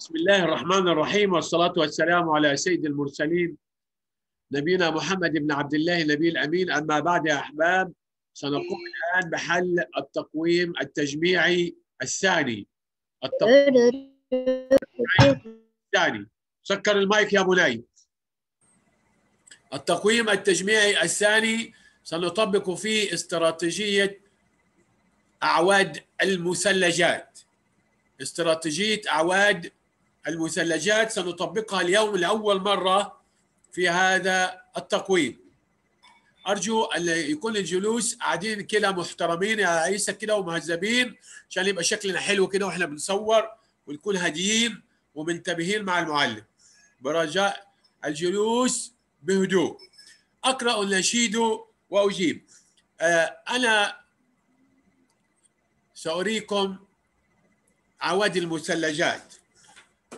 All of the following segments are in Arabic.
بسم الله الرحمن الرحيم والصلاة والسلام على سيد المرسلين نبينا محمد بن عبد الله النبي الأمين. أما بعد يا أحباب سنقوم الآن بحل التقويم التجميعي الثاني. التقويم الثاني. سكر المايك يا مناي التقويم التجميعي الثاني سنطبق فيه استراتيجية أعواد المثلجات. استراتيجية أعواد المثلجات سنطبقها اليوم لأول مرة في هذا التقويم. أرجو أن يكون الجلوس قاعدين كده محترمين يا عيسى كده ومهذبين عشان يبقى شكلنا حلو كده وإحنا بنصور ونكون هاديين ومنتبهين مع المعلم. برجاء الجلوس بهدوء. أقرأ النشيد وأجيب. آه أنا سأريكم أعواد المثلجات.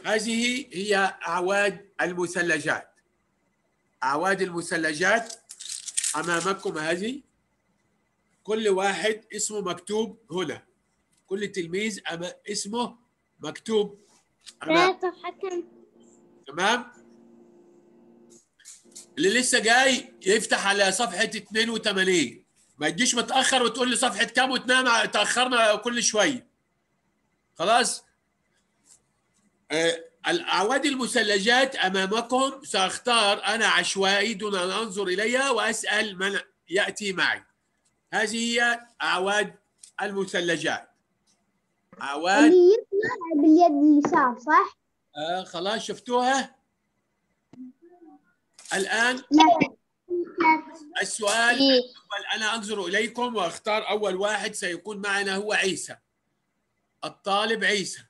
هذه هي أعواد المثلجات. أعواد المثلجات أمامكم هذه. كل واحد اسمه مكتوب هنا. كل تلميذ أما اسمه مكتوب أمام تمام؟ اللي لسه جاي يفتح على صفحة 82 ما تجيش متأخر وتقول لي صفحة كام وتنام تأخرنا كل شوية خلاص؟ الأعواد المثلجات أمامكم. سأختار أنا عشوائي دون أن أنظر إليها وأسأل من يأتي معي. هذه هي أعواد المثلجات. أعواد اللي يطلع باليد اليسار صح؟ آه خلاص شفتوها؟ الآن لا. السؤال إيه. الأول أنا أنظر إليكم وأختار أول واحد سيكون معنا هو عيسى. الطالب عيسى.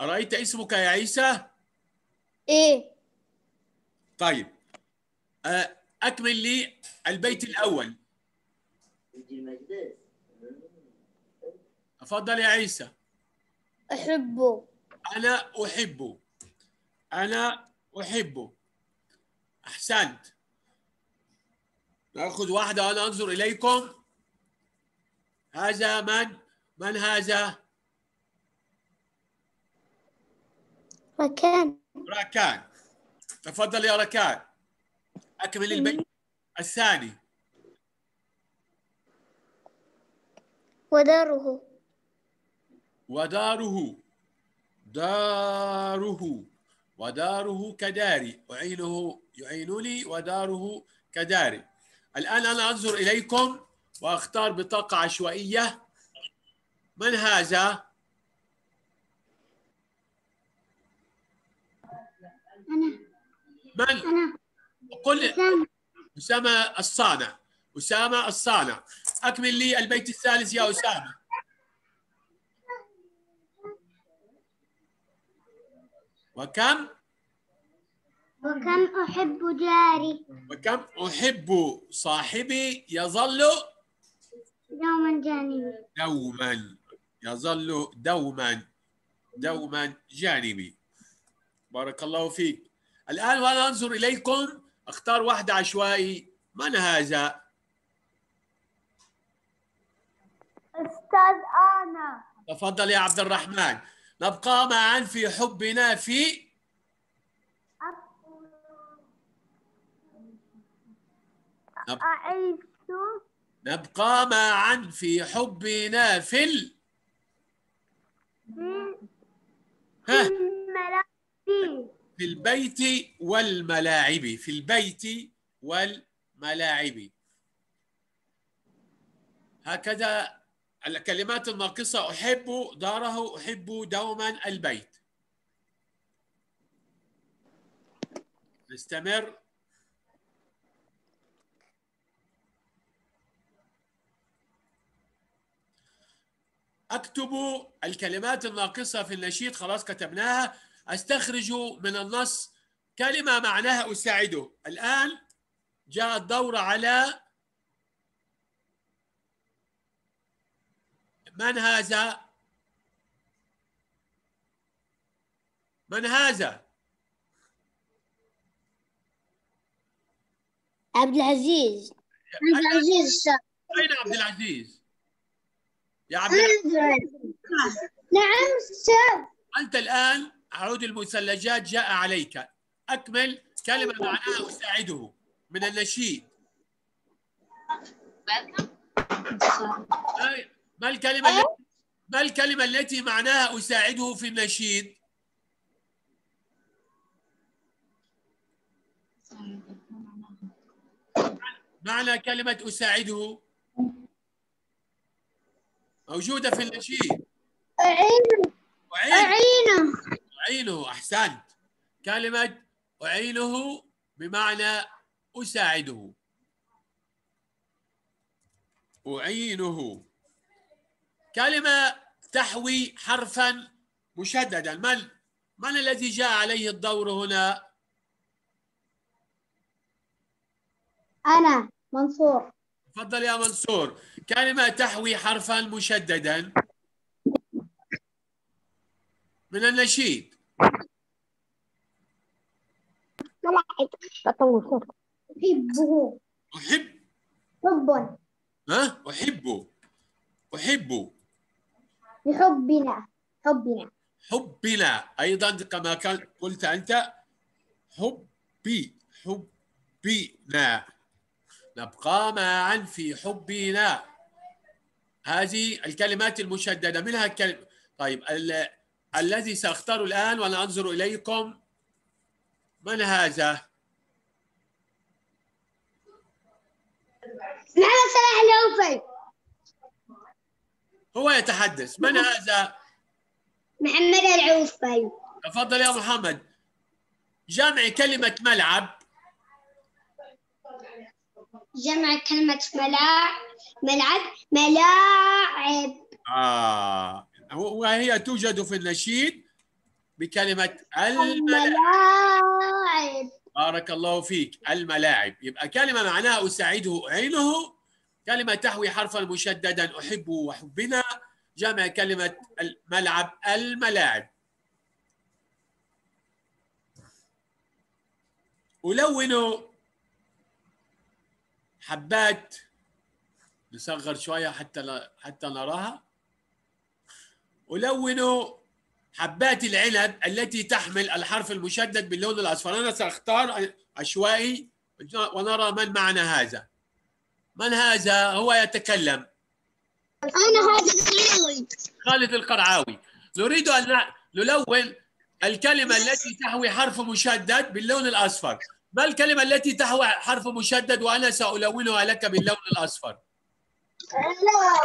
أرأيت اسمك يا عيسى؟ إيه. طيب. أكمل لي البيت الأول. تفضل يا عيسى. أحبه. أنا أحب أنا أحب أحسنت. نأخذ واحدة وأنا أنظر إليكم. هذا من؟ من هذا؟ مكان ركان. تفضل يا ركان. أكمل البيت الثاني. وداره. وداره. داره. وداره كداري. أعينه يعينني وداره كداري. الآن أنا أنظر إليكم وأختار بطاقة عشوائية. من هذا؟ أنا. من؟ أنا. قل سام أسامة. الصانع. أسامة الصانع. أكمل لي البيت الثالث يا أسامة. وكم؟ وكم أحب جاري. وكم أحب صاحبي يظل؟ يوما جانبي. دوما. يظل دوما. دوما جانبي. بارك الله فيك. الآن وأنا أنظر إليكم أختار واحدة عشوائي. من هذا؟ أستاذ أنا. تفضل يا عبد الرحمن. نبقى معا في حبنا في أعيش. نبقى معا في حبنا في ال... في الملاعب في البيت والملاعب في البيت والملاعب. هكذا الكلمات الناقصة أحب داره أحب دوما البيت. نستمر. أكتب الكلمات الناقصة في النشيد خلاص كتبناها. أستخرج من النص كلمة معناها أساعده. الآن جاء الدور على من هذا؟ من هذا؟ عبد العزيز. عبد العزيز. الشاب أين عبد العزيز؟ يا عبد العزيز. نعم أستاذ. أنت الآن عود المثلجات جاء عليك. أكمل كلمة معناها أساعده من النشيد. ما- الكلمة التي ما الكلمة التي معناها أساعده في النشيد؟ معنى كلمة أساعده. موجودة في النشيد. أعينه. أعين أعينه. أعينه أحسنت. كلمة أعينه بمعنى أساعده. أعينه. كلمة تحوي حرفا مشددا. من من الذي جاء عليه الدور هنا؟ أنا منصور. تفضل يا منصور. كلمة تحوي حرفا مشددا. من النشيد. تطور أحبه. أحب. حب ها؟ أحب أحب بحبنا حبنا. حبنا. أيضا كما كان قلت أنت حبي. حبنا. نبقى معا في حبنا. هذه الكلمات المشددة. منها الكلمة طيب ال... الذي سأختار الآن وأنا أنظر إليكم من هذا؟ محمد صلاح العوفي هو يتحدث. من هذا؟ محمد العوفي تفضل يا محمد. جمع كلمة ملعب. جمع كلمة ملاعب ملعب ملاعب. آه. وهي توجد في النشيد بكلمة الملاعب. بارك الله فيك الملاعب. يبقى كلمة معناها أساعده عينه كلمة تحوي حرفا مشددا أحبه وحبنا. جمع كلمة الملعب الملاعب. ألون حبات. نصغر شوية حتى حتى نراها. ألون حبات العنب التي تحمل الحرف المشدد باللون الأصفر. أنا سأختار عشوائي ونرى من معنى هذا. من هذا؟ هو يتكلم. أنا هذا خالد القرعاوي. نريد أن نلون الكلمة التي تحوي حرف مشدد باللون الأصفر. ما الكلمة التي تحوي حرف مشدد وأنا سألونها لك باللون الأصفر؟ لا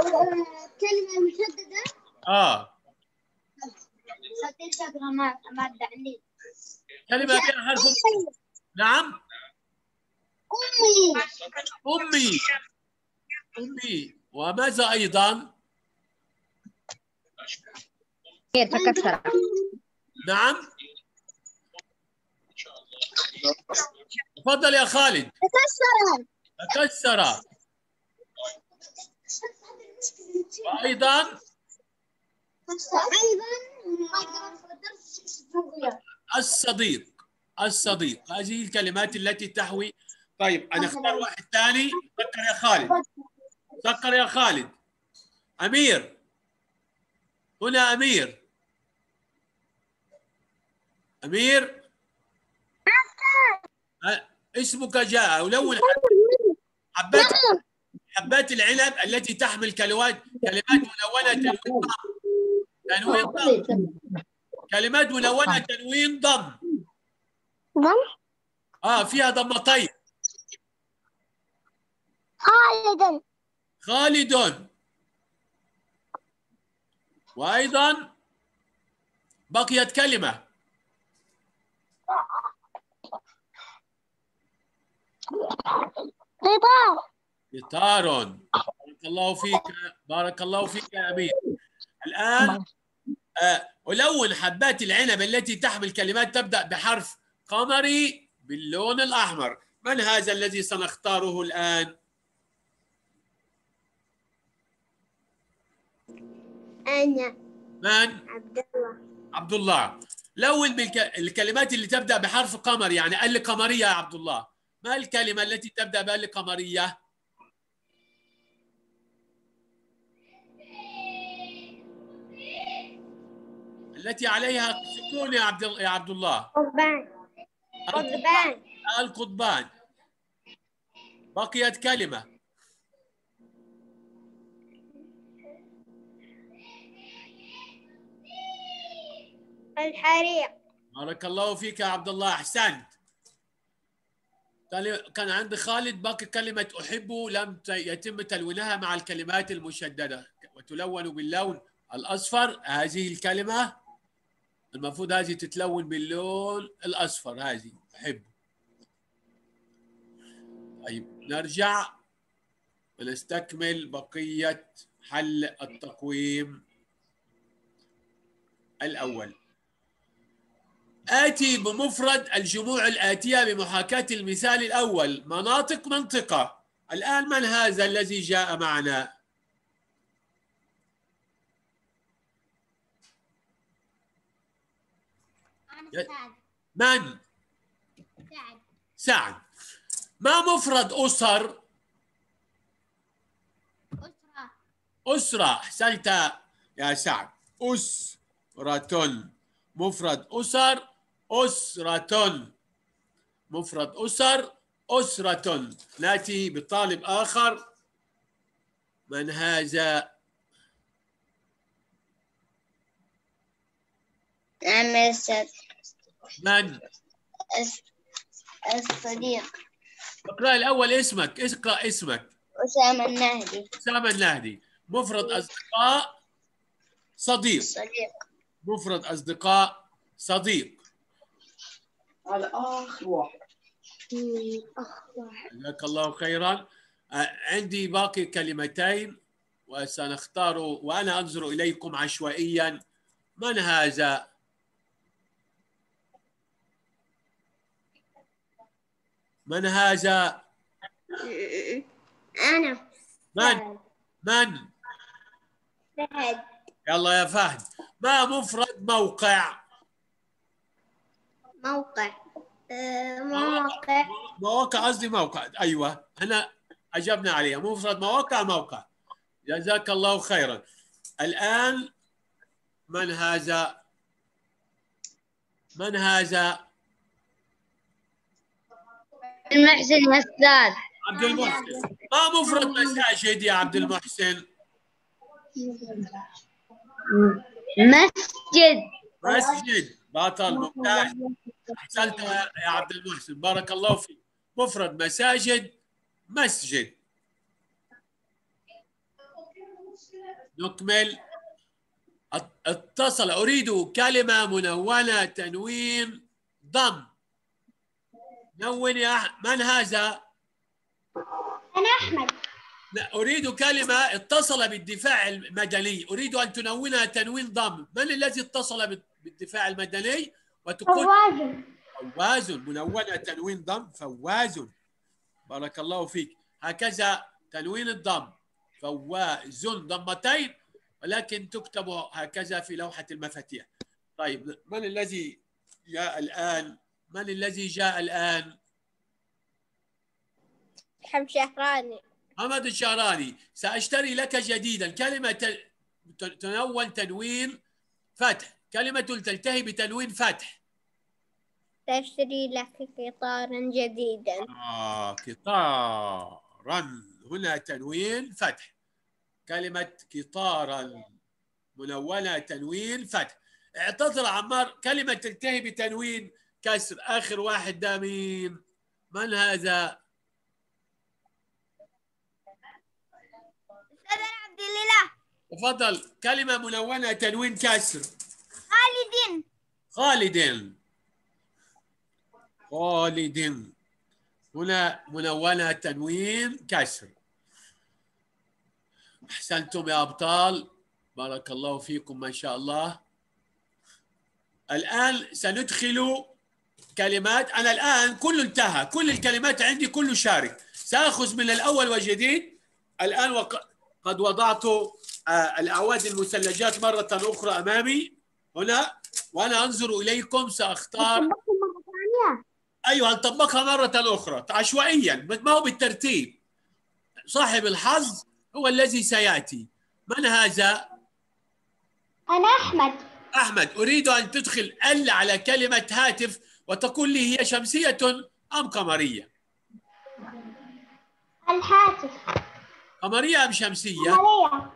كلمة مشددة. آه. فيها حرف نعم. أمي. أمي. أمي. وماذا أيضا؟ تكسر نعم. تفضل يا خالد. تكسر تكسر وأيضا؟ الصديق الصديق. هذه الكلمات التي تحوي. طيب أنا أختار واحد ثاني. فكر يا خالد. فكر يا خالد. أمير. هنا أمير. أمير. أه، اسمك جاء. ولون حبات حبات العنب التي تحمل كلمات كلمات ضم تنوين ضم. كلمات ملونة تنوين ضم. آه فيها ضمتين. خالدا. خالد وأيضا بقيت كلمة. قطار قطار بارك الله فيك بارك الله فيك يا امير الآن ألون حبات العنب التي تحمل كلمات تبدأ بحرف قمري باللون الأحمر من هذا الذي سنختاره الآن؟ أنا من؟ عبد الله عبد الله لون بالك... الكلمات اللي تبدأ بحرف قمر يعني ال قمرية يا عبد الله ما الكلمة التي تبدأ بال قمرية؟ التي عليها سكون يا عبد يا عبد الله. قضبان قضبان القضبان بقيت كلمة. الحريق. بارك الله فيك يا عبد الله. أحسنت. كان- عند خالد باقي كلمة أحبه لم يتم تلوينها مع الكلمات المشددة. وتلون باللون الأصفر. هذه الكلمة. المفروض هذه تتلون باللون الأصفر هذه أحبه طيب نرجع. ونستكمل بقية حل التقويم. الأول. آتي بمفرد الجموع الآتية بمحاكاة المثال الأول. مناطق منطقة. الآن من هذا الذي جاء معنا؟ سعد. من سعد. سعد. ما مفرد أسر؟ أسرة. أسرة. أحسنت يا سعد. أسرة. مفرد أسر. أسرة. مفرد أسر. أسرة. نأتي بطالب آخر. من هذا نعم أستاذ من الصديق. اقرأ الأول اسمك. اقرأ اسمك. أسامة النهدي أسامة النهدي مفرد أصدقاء صديق. الصديق مفرد أصدقاء صديق. آخر واحد. جزاك الله خيرا. عندي باقي كلمتين وسنختار وأنا أنظر إليكم عشوائيا. من هذا؟ من هذا؟ أنا. من؟ من؟ فهد. يلا يا فهد. ما مفرد موقع؟ موقع. آه، مواقع. مواقع قصدي موقع. أيوه. أنا أجبنا عليها. مفرد مواقع موقع. جزاك الله خيرا. الآن من هذا؟ من هذا؟ المحسن يا أستاذ عبد المحسن. ما مفرد مساجد يا عبد المحسن. مسجد. مسجد. بطل ممتاز. احسنت يا عبد المحسن. بارك الله فيك. مفرد مساجد مسجد. نكمل. أت- اتصل. أريد كلمة منونة تنوين ضم. نون يا أح- من هذا؟ أنا أحمد. لا أريد كلمة اتصل بالدفاع المدني. أريد أن تنونها تنوين ضم. من الذي اتصل بال- بالدفاع المدني؟ وتقول فواز. فواز. منونة تنوين ضم. فواز. بارك الله فيك. هكذا تنوين الضم. فواز ضمتين. ولكن تكتب هكذا في لوحة المفاتيح. طيب من الذي جاء الآن من الذي جاء الآن؟ حم شهراني. محمد الشهراني. سأشتري لك جديدا. كلمة تنون تنوين فتح. كلمة تلتهي بتنوين فتح. تشتري لك قطارا جديدا. آه قطارا. هنا تنوين فتح. كلمة قطارا منونة تنوين فتح. اعتذر عمار. كلمة تنتهي بتنوين كسر آخر واحد ده مين؟ من هذا؟ أستاذ عبد الله تفضل. كلمة منونة تنوين كسر. خالد خالد خالد هنا منونة تنوين كسر. أحسنتم يا أبطال. بارك الله فيكم ما شاء الله. الآن سندخل كلمات. أنا الآن كله انتهى. كل الكلمات عندي كله شارك. سأخذ من الأول والجديد الآن وق- قد وضعت آه، الأعواد المثلجات مرة أخرى أمامي. هنا. وأنا أنظر إليكم. سأختار. أيوة نطبقها مرة أخرى. عشوائيا. ما هو بالترتيب؟ صاحب الحظ هو الذي سيأتي. من هذا؟ أنا أحمد. أحمد أريد أن تدخل ال على كلمة هاتف وتقول لي هي شمسية أم قمرية؟ الهاتف قمرية أم شمسية؟ قمرية.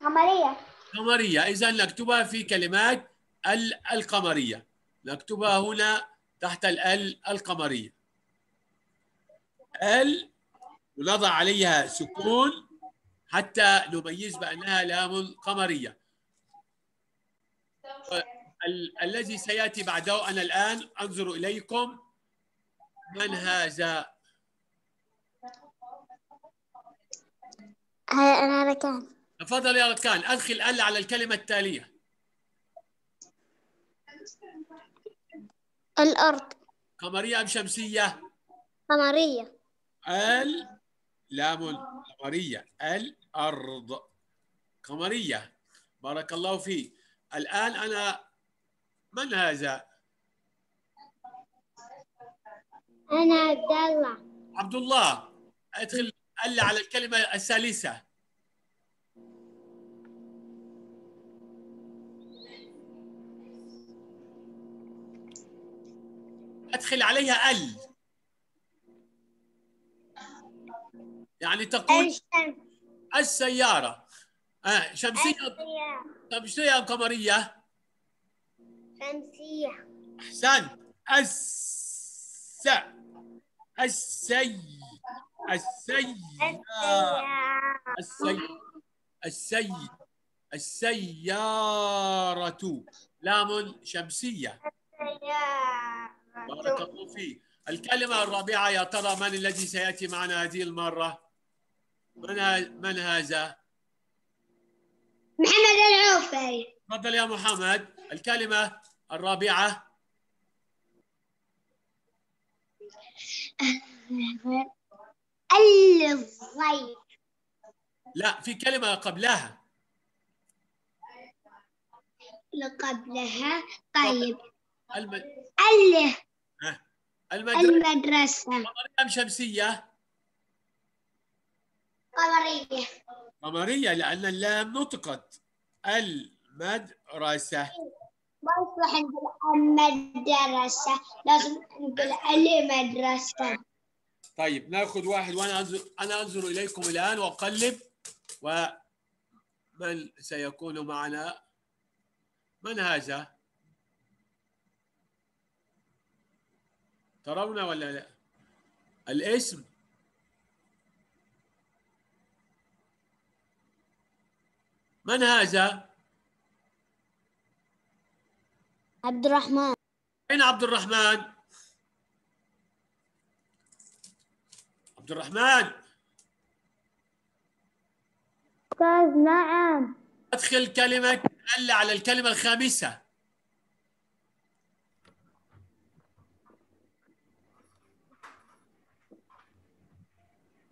قمرية. قمرية. إذا نكتبها في كلمات ال القمرية. نكتبها هنا تحت ال القمرية. ال نضع عليها سكون حتى نميز بأنها لام قمرية. ال- الذي سيأتي بعده. أنا الآن أنظر إليكم. من هذا؟ أنا ركان. تفضل يا ركان. أدخل ال على الكلمة التالية. الأرض. قمرية أم شمسية؟ قمرية. ال لام قمرية. الأرض. قمرية. بارك الله فيك. الآن أنا من هذا؟ أنا عبد الله. عبد الله أدخل ال على الكلمة الثالثة. أدخل عليها ال. يعني تقول الشمس السيارة. آه شمسية شمسية أم قمرية شمسية أحسنت الس السي السيارة السي السي السيارة. لام شمسية. بارك الله فيك. الكلمة الرابعة يا ترى من الذي سيأتي معنا هذه المرة؟ من, من هذا؟ محمد العوفي. تفضل يا محمد. الكلمة الرابعة. الضيف لا في كلمة قبلها. قبلها طيب الم... اللي المدرسة. المدرسة. أم شمسية. قمرية. قمرية لأن اللام نطقت. المدرسة. ما يصلح نقول المدرسة لازم نقول المدرسة طيب ناخذ واحد وأنا أنظر أنا أنظر إليكم الآن وأقلب. ومن سيكون معنا؟ من هذا؟ ترون ولا لا؟ الاسم؟ من هذا؟ عبد الرحمن أين عبد الرحمن؟ عبد الرحمن أستاذ نعم أدخل كلمة ال على الكلمة الخامسة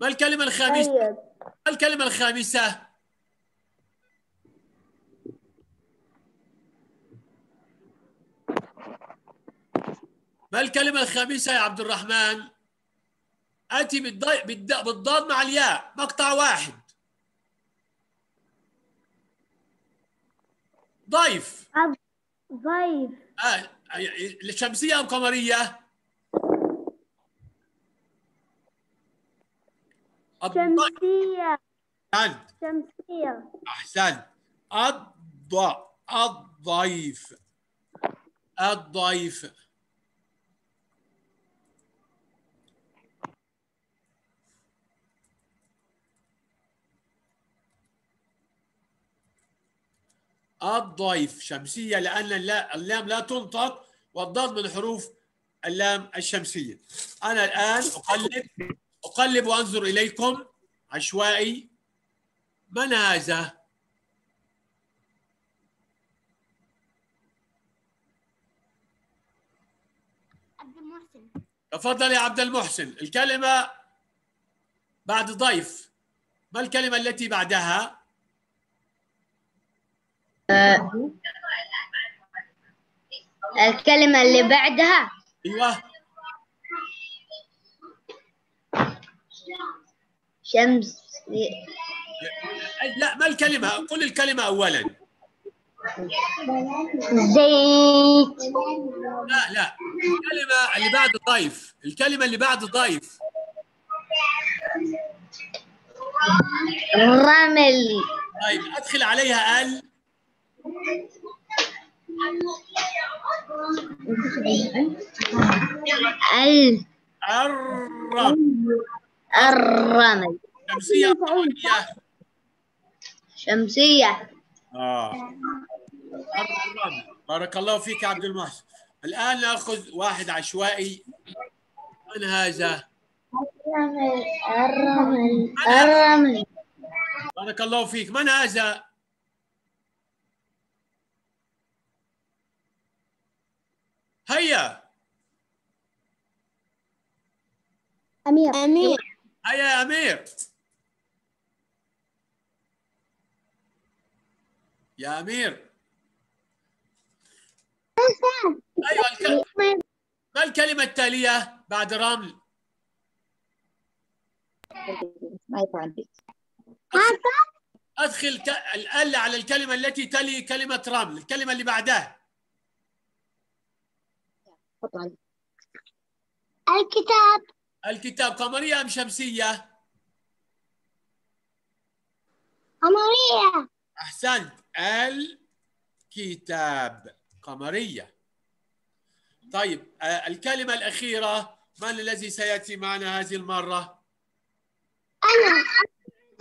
ما الكلمة الخامسة؟ طيب ما الكلمة الخامسة؟ ما الكلمة الخامسة يا عبد الرحمن؟ بالد... بالضاد مع الياء مقطع واحد. ضيف. ضيف. آه. شمسية أم قمرية؟ شمسية. أحسنت. شمسية. أحسنت. الض الضيف الضيف الضيف شمسية لأن اللا- اللام لا تنطق والضاد من حروف اللام الشمسية. أنا الآن أقلب أقلب وأنظر إليكم عشوائي. من هذا؟ عبد المحسن. تفضل يا عبد المحسن. الكلمة بعد ضيف. ما الكلمة التي بعدها؟ الكلمة اللي بعدها. أيوه. شمس. لا ما الكلمة؟ قل الكلمة أولا. زيت. لا لا. الكلمة اللي بعد ضيف. الكلمة اللي بعد ضيف. رمل. طيب أدخل عليها ال. ال. الرمل. الرمل. شمسية. قمرية شمسية. آه. الرمل. بارك الله فيك يا عبد المحسن. الآن نأخذ واحد عشوائي. من هذا؟ الرمل. الرمل. الرمل. بارك الله فيك. من هذا؟ هيا. أمير. أمير. هيا يا أمير. يا أمير. أيوة الك... ما الكلمة التالية بعد رمل؟ أدخل. ال على الكلمة التي تلي كلمة رمل الكلمة اللي بعدها. الكتاب. الكتاب قمرية أم شمسية؟ قمرية. أحسنت. الكتاب قمرية. طيب آه، الكلمة الأخيرة من الذي سيأتي معنا هذه المرة؟ أنا.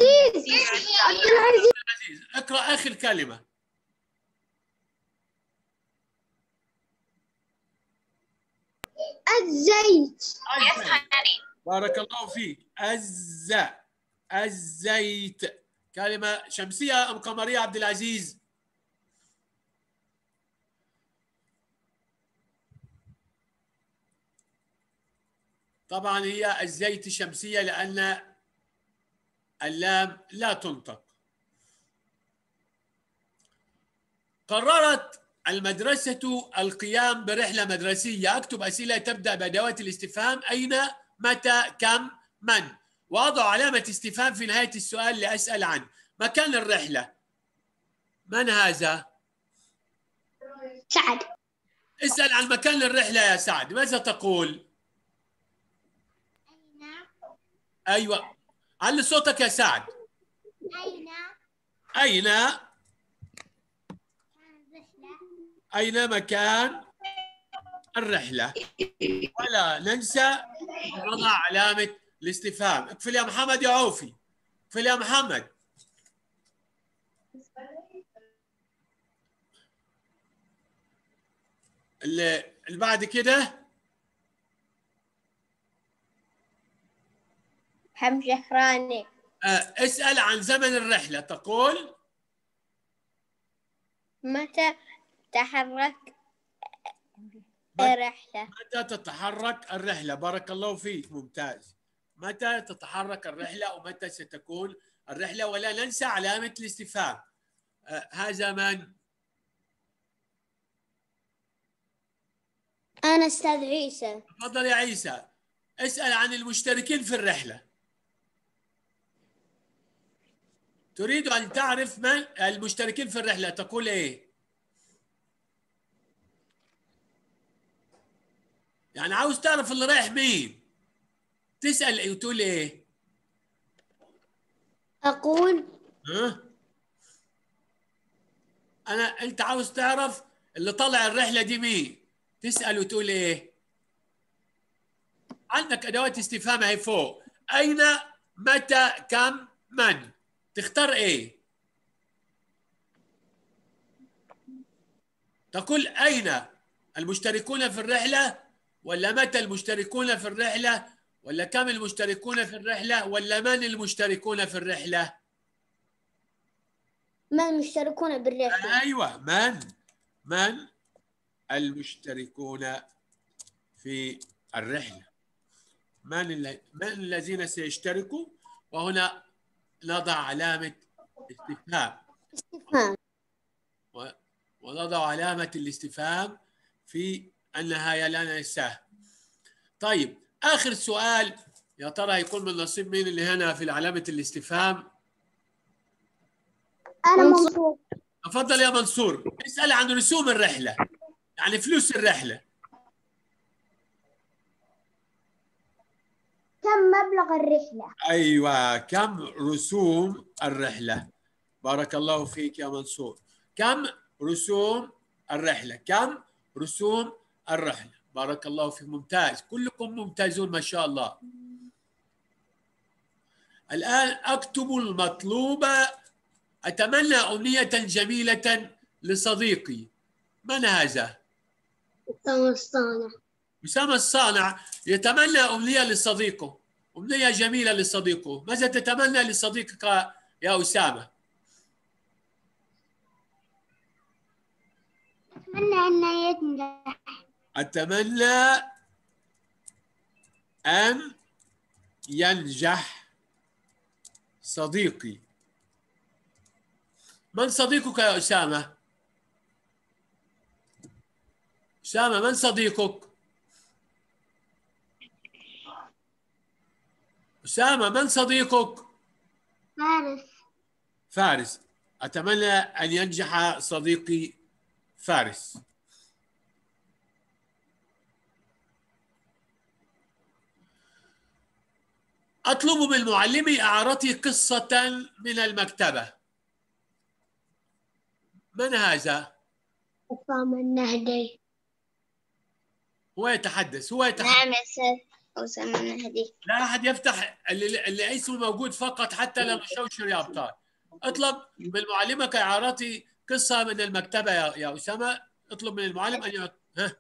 عزيز عبد العزيز. عزيز اقرأ آخر كلمة. الزيت. بارك الله فيك. الز الزيت. كلمة شمسية أم قمرية عبد العزيز؟ طبعا هي الزيت الشمسية لأن اللام لا تنطق. قررت المدرسة القيام برحلة مدرسية. أكتب أسئلة تبدأ بأدوات الاستفهام. أين؟ متى؟ كم؟ من؟ وأضع علامة استفهام في نهاية السؤال لأسأل عنه مكان الرحلة. من هذا؟ سعد. اسأل عن مكان الرحلة يا سعد. ماذا تقول؟ أيوة. علي صوتك يا سعد. أين؟ أين؟ أين مكان الرحلة؟ ولا ننسى نضع علامة الاستفهام. اقفل يا محمد يا عوفي. اقفل يا محمد. اللي بعد كده؟ حمد شهراني آه، اسأل عن زمن الرحلة. تقول؟ متى تحرك متى الرحلة. متى تتحرك الرحلة؟ بارك الله فيك ممتاز. متى تتحرك الرحلة ومتى ستكون الرحلة؟ ولا ننسى علامة الاستفهام. آه، هذا من؟ أنا أستاذ عيسى. تفضل يا عيسى. اسأل عن المشتركين في الرحلة. تريد أن تعرف من المشتركين في الرحلة؟ تقول إيه؟ يعني عاوز تعرف اللي رايح مين. تسأل إيه وتقول إيه. أقول. ها؟ أنا أنت عاوز تعرف اللي طلع الرحلة دي مين. تسأل وتقول إيه. عندك أدوات استفهام هي فوق. أين متى كم من. تختار إيه. تقول أين المشتركون في الرحلة. ولا متى المشتركون في الرحلة؟ ولا كم المشتركون في الرحلة؟ ولا من المشتركون في الرحلة؟ من المشتركون بالرحلة؟ أيوة من؟ من المشتركون في الرحلة؟ من الل- من الذين سيشتركوا؟ وهنا نضع علامة استفهام. استفهام ونضع علامة الاستفهام في النهاية لا ننساه. طيب آخر سؤال. يا ترى هيكون من نصيب مين اللي هنا في علامة الاستفهام؟ أنا منصور. تفضل يا منصور. اسأل عن رسوم الرحلة يعني فلوس الرحلة. كم مبلغ الرحلة؟ أيوه كم رسوم الرحلة؟ بارك الله فيك يا منصور. كم رسوم الرحلة؟ كم رسوم الرحلة. بارك الله فيك ممتاز. كلكم ممتازون ما شاء الله. الآن أكتب المطلوب. أتمنى أمنية جميلة لصديقي. من هذا؟ الصانع. أسامة الصانع. يتمنى أمنية لصديقه. أمنية جميلة لصديقه. ماذا تتمنى لصديقك يا أسامة؟ أتمنى أن ينجح. أتمنى أن ينجح صديقي من صديقك يا أسامة؟ أسامة من صديقك؟ أسامة من صديقك؟ فارس فارس أتمنى أن ينجح صديقي فارس أطلب من معلمي إعارتي قصة من المكتبة. من هذا؟ أسامة النهدي هو يتحدث هو يتحدث. نعم يا أسامة النهدي لا أحد يفتح اللي, اللي اسمه موجود فقط حتى لا نشوشر يا أبطال. أطلب من معلمك إعارتي قصة من المكتبة يا, يا أسامة. أطلب من المعلم أن يعط... ها؟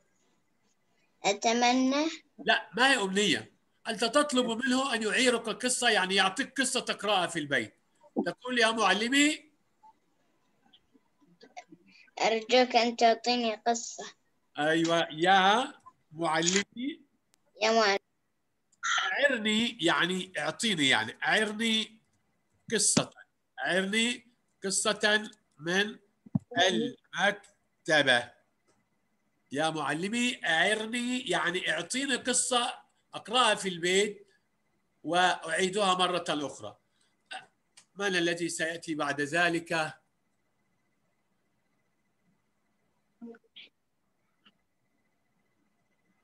أتمنى. لا ما هي أمنية؟ أنت تطلب منه أن يعيرك قصة يعني يعطيك قصة تقرأها في البيت. تقول يا معلمي أرجوك أن تعطيني قصة. أيوة يا معلمي. يا معلم. أعرني يعني أعطيني يعني أعرني قصة أعرني قصة من المكتبة. يا معلمي أعرني يعني أعطيني قصة أقرأها في البيت وأعيدها مرة أخرى. من الذي سيأتي بعد ذلك؟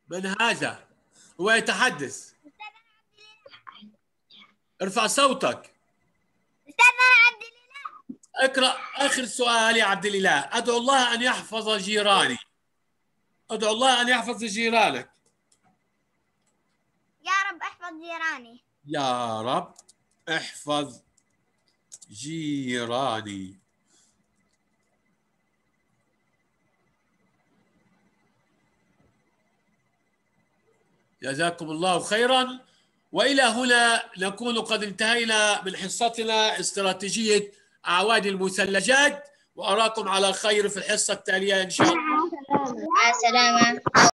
من هذا؟ هو يتحدث. ارفع صوتك. اقرأ آخر سؤال يا عبد الإله. أدعو الله أن يحفظ جيراني. أدعو الله أن يحفظ جيرانك. احفظ جيراني. يا رب احفظ جيراني. جزاكم الله خيرا. وإلى هنا نكون قد انتهينا من حصتنا استراتيجية اعواد المثلجات وأراكم على خير في الحصة التالية إن شاء الله. مع السلامة.